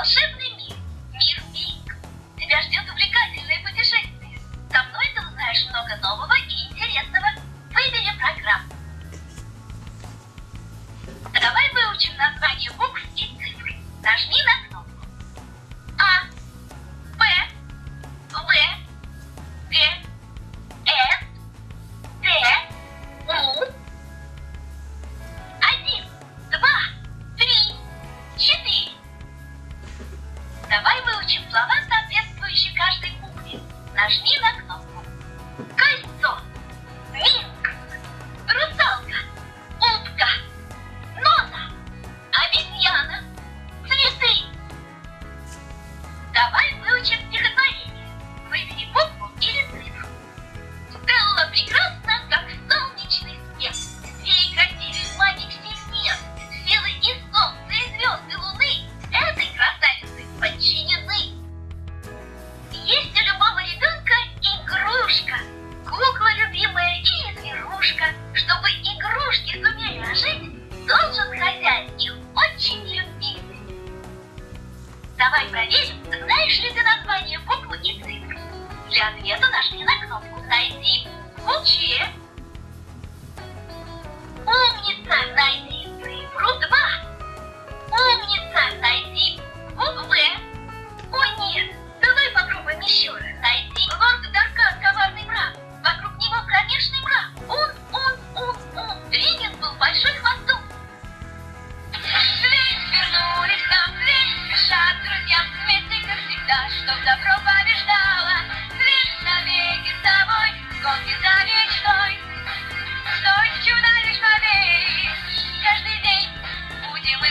волшебный мир, мир Биг. Тебя ждет увлекательное путешествие. Со мной ты узнаешь много нового и интересного. Выбери программу. Давай выучим название букв и цифр. нажми на кнопку. Знаешь ли ты название буквы и цифр. Для ответа нажми на кнопку «Начать».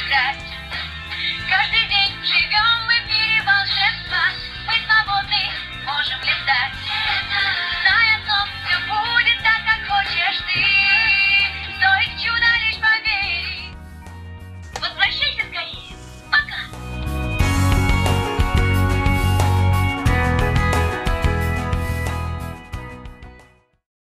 lugar